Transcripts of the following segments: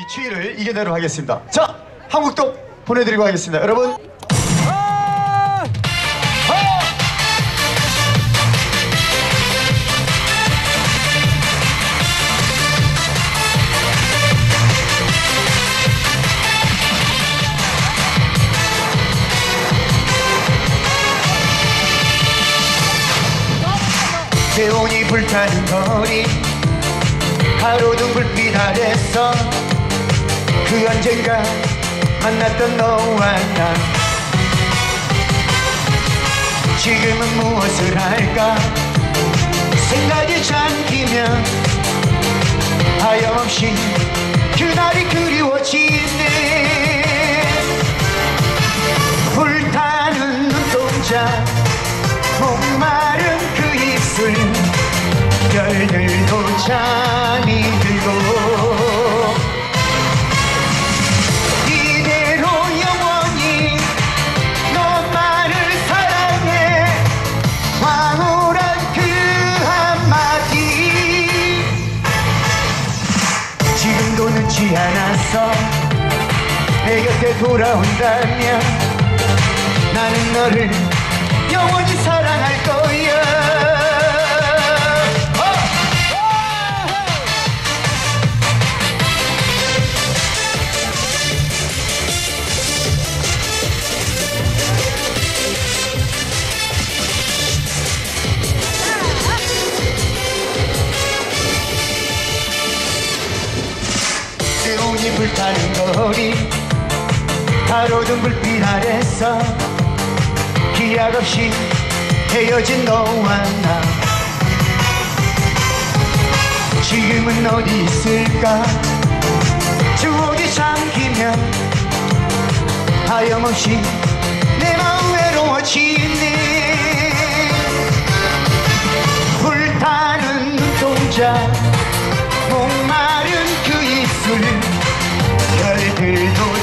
이 추위를 이겨내도록 하겠습니다. 자, 한국도 보내드리고 하겠습니다. 여러분. 태온이 불타는 거리 가로등 불빛 아래서 그 언젠가 만났던 너와 나. 지금은 무엇을 할까? 생각이 잠기면 하염없이 그날이 그리워지네. 불타는 눈동자 목마른 그 입술 별들도 잠이 늦지 않았어 내 곁에 돌아온다면 나는 너를 영원히 사랑 불타는 거리. 가로등 불빛 아래서 기약 없이 헤어진 너와 나. 지금은 어디 있을까? 추억이 잠기면 하염없이 내 마음 외로워지네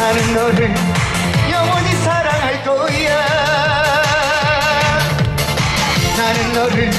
나는 너를 영원히 사랑할 거야. 나는 너를